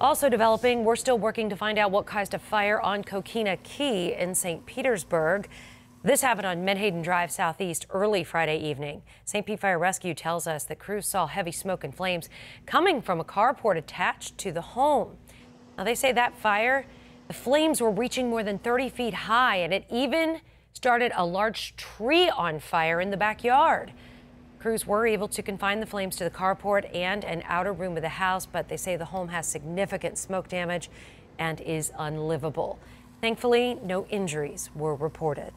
Also developing, we're still working to find out what caused a fire on Coquina Key in St. Petersburg. This happened on Menhaden Drive Southeast early Friday evening. St. Pete Fire Rescue tells us that crews saw heavy smoke and flames coming from a carport attached to the home. Now, they say that fire, the flames were reaching more than 30 feet high, and it even started a large tree on fire in the backyard. Crews were able to confine the flames to the carport and an outer room of the house, but they say the home has significant smoke damage and is unlivable. Thankfully, no injuries were reported.